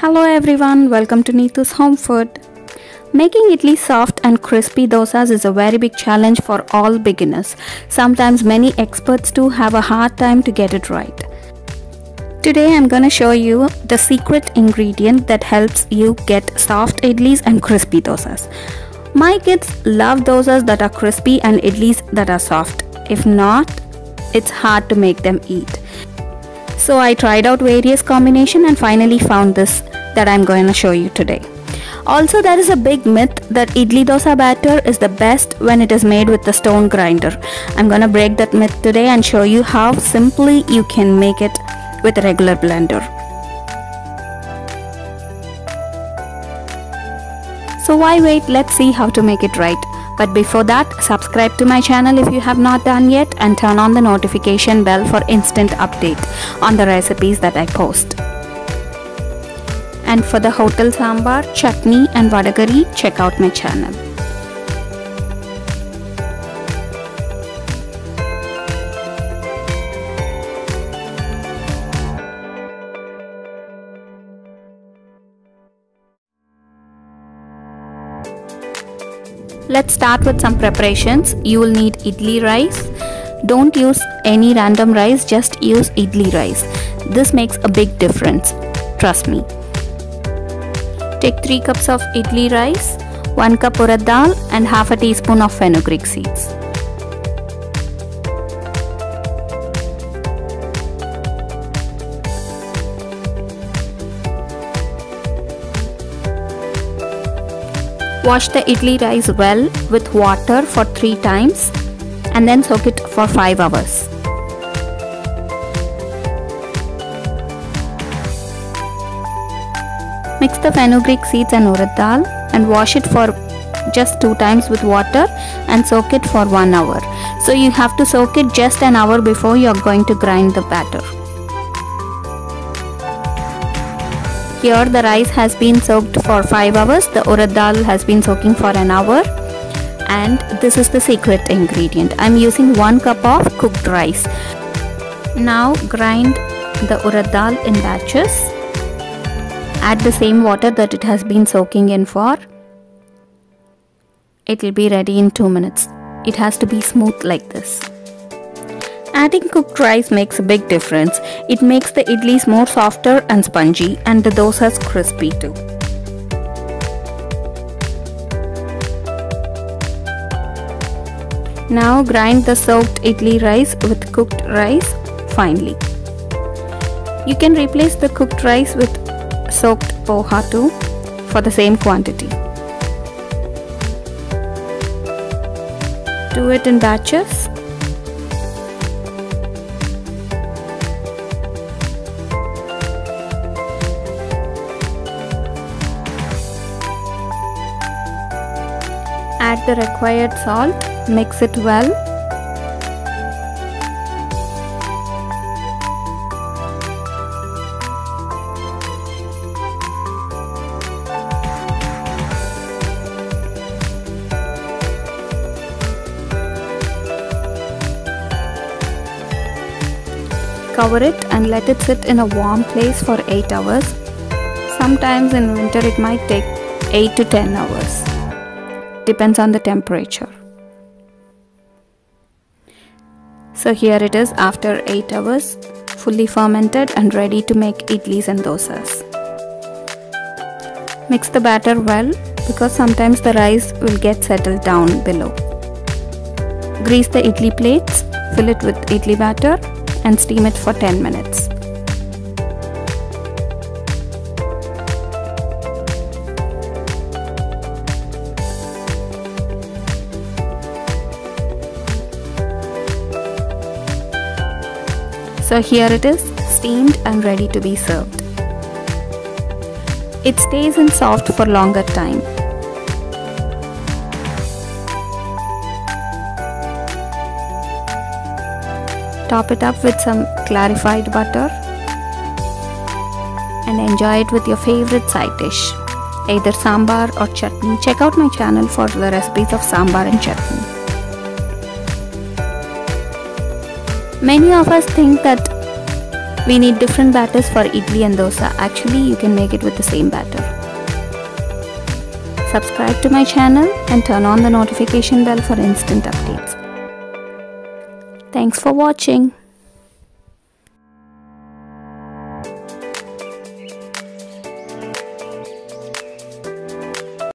Hello everyone, welcome to Neethu's Home Food. Making idli soft and crispy dosas is a very big challenge for all beginners. Sometimes many experts too have a hard time to get it right. Today I'm gonna show you the secret ingredient that helps you get soft idlis and crispy dosas. My kids love dosas that are crispy and idlis that are soft. If not, it's hard to make them eat. So I tried out various combination and finally found this that I'm going to show you today. Also there is a big myth that idli dosa batter is the best when it is made with the stone grinder. I'm going to break that myth today and show you how simply you can make it with a regular blender. So why wait? Let's see how to make it right. But before that, subscribe to my channel if you have not done yet and turn on the notification bell for instant update on the recipes that I post. And for the hotel sambar, chutney and vada curry, check out my channel. Let's start with some preparations. You will need idli rice. Don't use any random rice, just use idli rice. This makes a big difference. Trust me. Take 3 cups of idli rice, 1 cup urad dal and half a teaspoon of fenugreek seeds. Wash the idli rice well with water for 3 times and then soak it for 5 hours. Mix the fenugreek seeds and urad dal and wash it for just 2 times with water and soak it for 1 hour. So you have to soak it just an hour before you are going to grind the batter. Here the rice has been soaked for 5 hours, the urad dal has been soaking for an hour and this is the secret ingredient. I am using 1 cup of cooked rice. Now grind the urad dal in batches. Add the same water that it has been soaking in for. It will be ready in 2 minutes. It has to be smooth like this. Adding cooked rice makes a big difference. It makes the idlis more softer and spongy and the dosas crispy too. Now grind the soaked idli rice with cooked rice finely. You can replace the cooked rice with soaked poha too for the same quantity. Do it in batches Add the required salt, mix it well. Cover it and let it sit in a warm place for 8 hours. Sometimes in winter it might take 8 to 10 hours depends on the temperature. So here it is after 8 hours, fully fermented and ready to make idlis and dosas. Mix the batter well because sometimes the rice will get settled down below. Grease the idli plates, fill it with idli batter and steam it for 10 minutes. So here it is, steamed and ready to be served. It stays in soft for longer time. Top it up with some clarified butter and enjoy it with your favorite side dish, either sambar or chutney. Check out my channel for the recipes of sambar and chutney. Many of us think that We need different batters for idli and dosa. Actually, you can make it with the same batter. Subscribe to my channel and turn on the notification bell for instant updates. Thanks for watching.